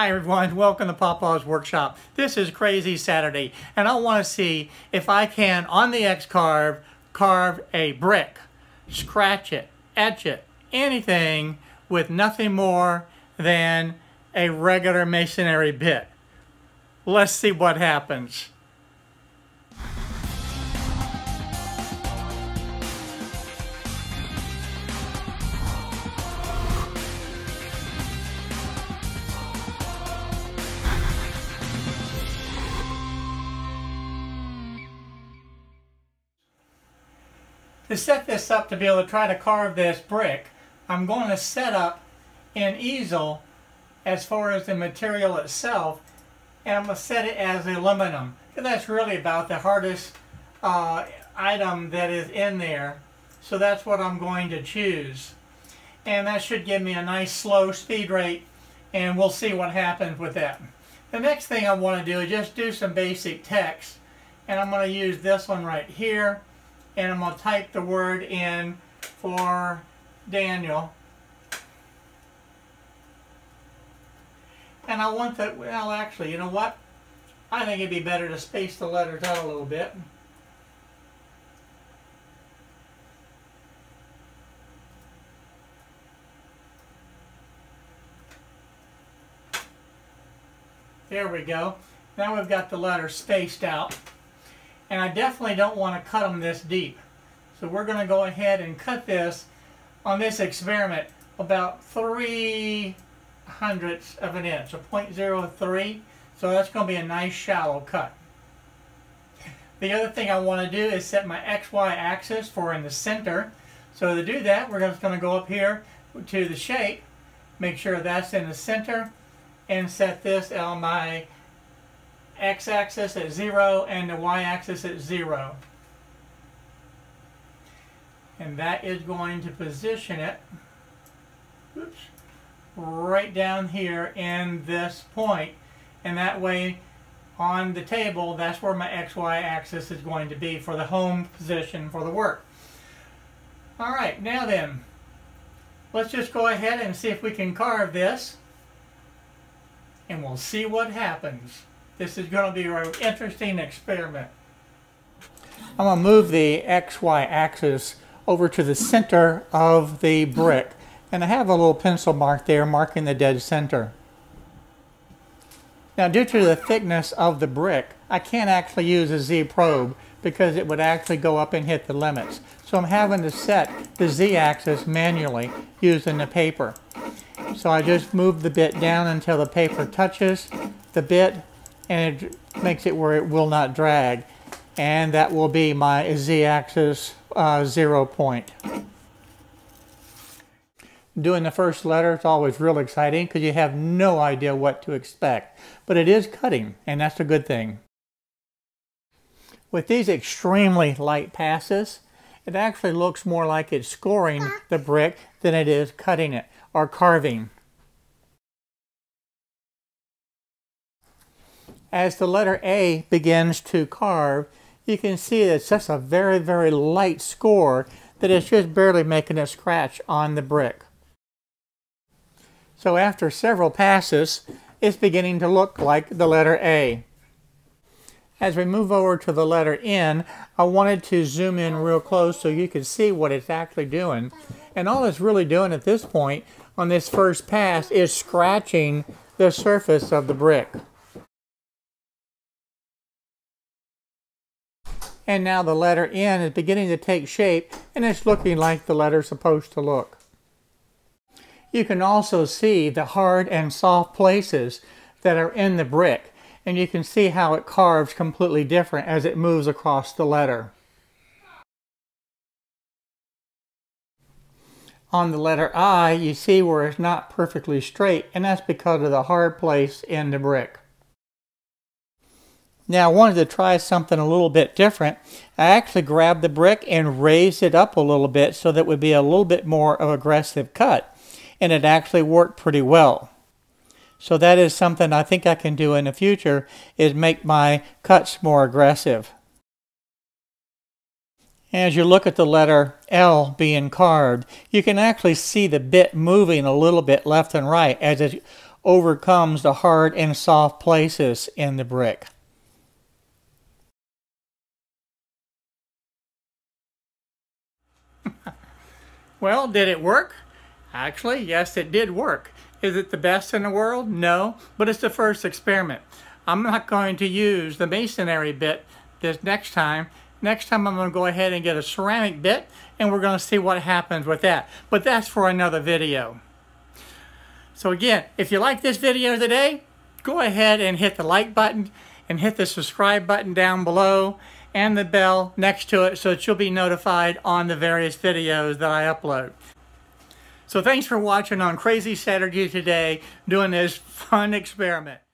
Hi everyone, welcome to Paw Paw's Workshop. This is Crazy Saturday and I want to see if I can, on the X-Carve, carve a brick, scratch it, etch it, anything with nothing more than a regular masonry bit. Let's see what happens. To set this up to be able to try to carve this brick, I'm going to set up an Easel as far as the material itself and I'm going to set it as aluminum. Because that's really about the hardest uh, item that is in there. So that's what I'm going to choose. And that should give me a nice slow speed rate and we'll see what happens with that. The next thing I want to do is just do some basic text and I'm going to use this one right here and I'm going to type the word in for Daniel. And I want that, well actually, you know what? I think it'd be better to space the letters out a little bit. There we go. Now we've got the letters spaced out. And I definitely don't want to cut them this deep. So we're going to go ahead and cut this on this experiment about 3 hundredths of an inch, a 0.03. So that's going to be a nice shallow cut. The other thing I want to do is set my XY axis for in the center. So to do that, we're just going to go up here to the shape, make sure that's in the center, and set this on my x-axis at 0 and the y-axis at 0. And that is going to position it oops, right down here in this point. And that way on the table, that's where my XY axis is going to be for the home position for the work. All right, now then, let's just go ahead and see if we can carve this. And we'll see what happens. This is going to be an interesting experiment. I'm going to move the XY axis over to the center of the brick. And I have a little pencil mark there marking the dead center. Now due to the thickness of the brick, I can't actually use a Z probe because it would actually go up and hit the limits. So I'm having to set the Z axis manually using the paper. So I just move the bit down until the paper touches the bit and it makes it where it will not drag. And that will be my z-axis uh, zero point. Doing the first letter is always real exciting because you have no idea what to expect. But it is cutting, and that's a good thing. With these extremely light passes, it actually looks more like it's scoring the brick than it is cutting it or carving. As the letter A begins to carve, you can see it's just a very, very light score that is just barely making a scratch on the brick. So after several passes, it's beginning to look like the letter A. As we move over to the letter N, I wanted to zoom in real close so you could see what it's actually doing. And all it's really doing at this point on this first pass is scratching the surface of the brick. And now the letter N is beginning to take shape and it's looking like the letter's supposed to look. You can also see the hard and soft places that are in the brick and you can see how it carves completely different as it moves across the letter. On the letter I, you see where it's not perfectly straight, and that's because of the hard place in the brick. Now I wanted to try something a little bit different. I actually grabbed the brick and raised it up a little bit so that would be a little bit more of aggressive cut. And it actually worked pretty well. So that is something I think I can do in the future is make my cuts more aggressive. As you look at the letter L being carved, you can actually see the bit moving a little bit left and right as it overcomes the hard and soft places in the brick. Well, did it work? Actually, yes, it did work. Is it the best in the world? No, but it's the first experiment. I'm not going to use the masonry bit this next time. Next time I'm going to go ahead and get a ceramic bit and we're going to see what happens with that. But that's for another video. So again, if you like this video today, go ahead and hit the like button and hit the subscribe button down below and the bell next to it so that you'll be notified on the various videos that I upload. So thanks for watching on Crazy Saturday today, doing this fun experiment.